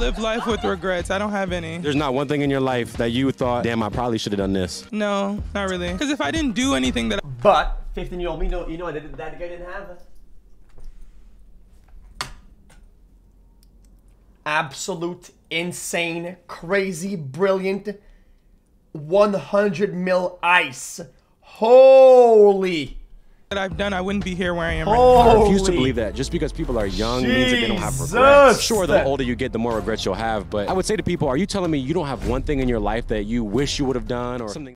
live life with regrets. I don't have any. There's not one thing in your life that you thought, damn, I probably should have done this. No, not really. Because if I didn't do anything that I But 15 year old me, know, you know what that that guy didn't have? Absolute, insane, crazy, brilliant 100 mil ice. Holy. That I've done, I wouldn't be here where I am right now. I refuse to believe that just because people are young means that they don't have regrets. Sure, the older you get, the more regrets you'll have. But I would say to people, are you telling me you don't have one thing in your life that you wish you would have done or something?